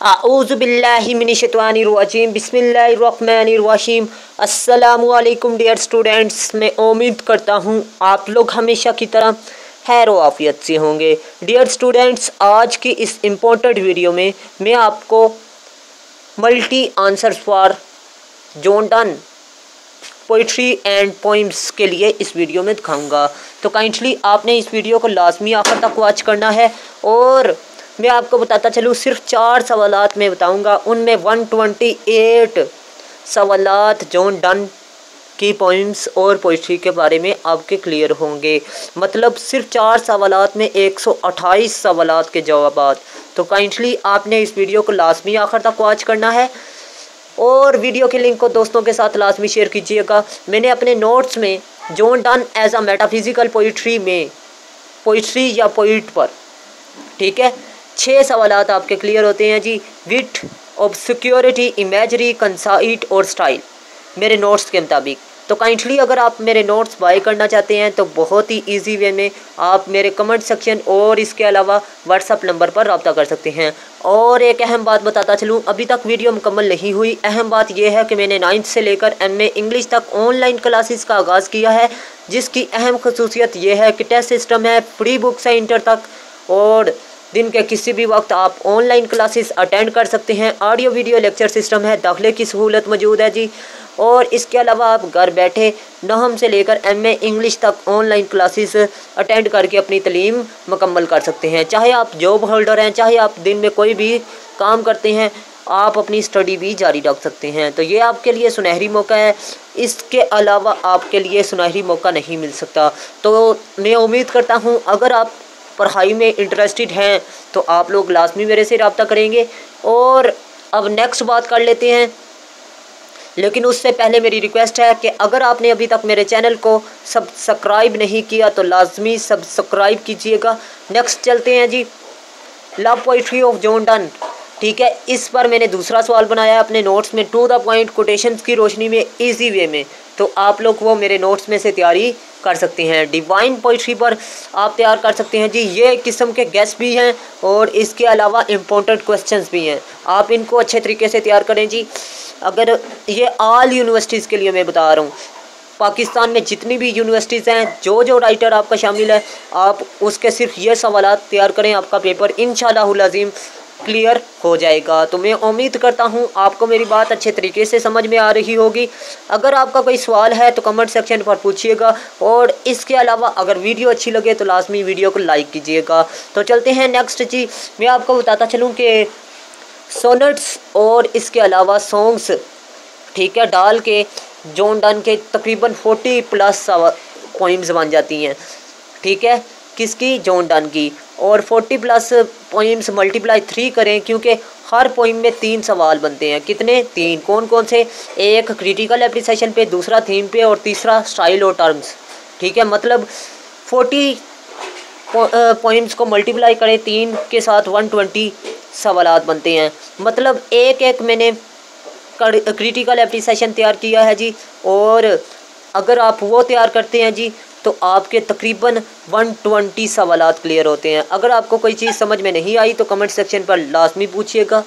आऊज़बिल्लिमिनशवानीम बिसमीम असलकुम dear students मैं उम्मीद करता हूँ आप लोग हमेशा की तरह खैर वाफियत से होंगे। डियर स्टूडेंट्स आज की इस इम्पोर्टेंट वीडियो में मैं आपको multi answer for John Donne poetry and poems के लिए इस वीडियो में दिखाऊँगा। तो काइंडली आपने इस वीडियो को लाजमी आखिर तक वॉच करना है और मैं आपको बताता चलूँ, सिर्फ़ चार सवाल मैं बताऊँगा। उनमें वन ट्वेंटी एट सवाल जॉन डन की पोइम्स और पोइट्री के बारे में आपके क्लियर होंगे। मतलब सिर्फ़ चार सवाल में एक सौ अट्ठाईस सवाल के जवाब तो काइंडली आपने इस वीडियो को लाजमी आखिर तक वॉच करना है। और वीडियो के लिंक को दोस्तों के साथ लाजमी शेयर कीजिएगा। मैंने अपने नोट्स में John Donne as a metaphysical poetry में पोइट्री या पोइट पर, ठीक है? छः सवाल आपके क्लियर होते हैं जी। Wit of security imagery conceit और स्टाइल मेरे नोट्स के मुताबिक। तो काइंडली अगर आप मेरे नोट्स बाय करना चाहते हैं तो बहुत ही इजी वे में आप मेरे कमेंट सेक्शन और इसके अलावा व्हाट्सअप नंबर पर रबता कर सकते हैं। और एक अहम बात बताता चलूँ, अभी तक वीडियो मुकम्मल नहीं हुई। अहम बात यह है कि मैंने नाइन्थ से लेकर एम इंग्लिश तक ऑनलाइन क्लासेस का आगाज़ किया है, जिसकी अहम खसूसियत यह है कि टेस्ट सिस्टम है फ्री बुक्स है इंटर तक, और दिन के किसी भी वक्त आप ऑनलाइन क्लासेस अटेंड कर सकते हैं। ऑडियो वीडियो लेक्चर सिस्टम है, दाखिले की सहूलत मौजूद है जी। और इसके अलावा आप घर बैठे नहम से लेकर एम ए इंग्लिश तक ऑनलाइन क्लासेस अटेंड करके अपनी तलीम मुकम्मल कर सकते हैं। चाहे आप जॉब होल्डर हैं, चाहे आप दिन में कोई भी काम करते हैं, आप अपनी स्टडी भी जारी रख सकते हैं। तो ये आपके लिए सुनहरी मौका है। इसके अलावा आपके लिए सुनहरी मौका नहीं मिल सकता। तो मैं उम्मीद करता हूँ, अगर आप पढ़ाई में इंटरेस्टेड हैं तो आप लोग लाजमी मेरे से रबता करेंगे। और अब नेक्स्ट बात कर लेते हैं। लेकिन उससे पहले मेरी रिक्वेस्ट है कि अगर आपने अभी तक मेरे चैनल को सब्सक्राइब नहीं किया तो लाजमी सब्सक्राइब कीजिएगा। नेक्स्ट चलते हैं जी। Love poetry of John Donne ठीक है, इस पर मैंने दूसरा सवाल बनाया अपने नोट्स में टू द पॉइंट कोटेशन की रोशनी में ईजी वे में। तो आप लोग वो मेरे नोट्स में से तैयारी कर सकते हैं। डिवाइन पोइट्री पर आप तैयार कर सकते हैं। जी, ये किस्म के गेस्ट भी हैं और इसके अलावा इम्पोर्टेंट क्वेश्चंस भी हैं। आप इनको अच्छे तरीके से तैयार करें। जी, अगर ये आल यूनिवर्सिटीज़ के लिए मैं बता रहा हूँ। पाकिस्तान में जितनी भी यूनिवर्सिटीज़ हैं, जो जो राइटर आपका शामिल है, आप उसके सिर्फ़ ये सवाल तैयार करें, आपका पेपर इन शाजीम क्लियर हो जाएगा। तो मैं उम्मीद करता हूँ आपको मेरी बात अच्छे तरीके से समझ में आ रही होगी। अगर आपका कोई सवाल है तो कमेंट सेक्शन पर पूछिएगा और इसके अलावा अगर वीडियो अच्छी लगे तो लाजमी वीडियो को लाइक कीजिएगा। तो चलते हैं नेक्स्ट जी। मैं आपको बताता चलूँ कि सोनट्स और इसके अलावा सॉन्ग्स, ठीक है, डाल के, जोन डन के तकरीबन फोर्टी प्लस पोइम्स बन जाती हैं। ठीक है, किसकी? जॉन डन की। और forty plus poems multiply three करें, क्योंकि हर पोइम में तीन सवाल बनते हैं। कितने? तीन। कौन कौन से? एक क्रिटिकल एप्रिसिएशन पे, दूसरा थीम पे और तीसरा स्टाइल और टर्म्स ठीक है? मतलब फोर्टी पोइम्स को मल्टीप्लाई करें, तीन के साथ वन ट्वेंटी सवाल बनते हैं। मतलब एक एक मैंने क्रिटिकल एप्रिसिएशन तैयार किया है जी, और अगर आप वो तैयार करते हैं जी तो आपके तकरीबन 120 सवाल क्लियर होते हैं। अगर आपको कोई चीज़ समझ में नहीं आई तो कमेंट सेक्शन पर लाजमी पूछिएगा।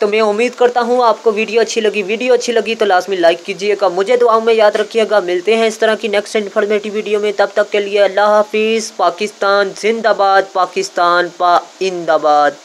तो मैं उम्मीद करता हूँ आपको वीडियो अच्छी लगी। वीडियो अच्छी लगी तो लाजमी लाइक कीजिएगा। मुझे दुआओं में याद रखिएगा। मिलते हैं इस तरह की नेक्स्ट इन्फॉर्मेटिव वीडियो में। तब तक के लिए अल्लाह हाफिज़। पाकिस्तान जिंदाबाद, पाकिस्तान पा इंदाबाद।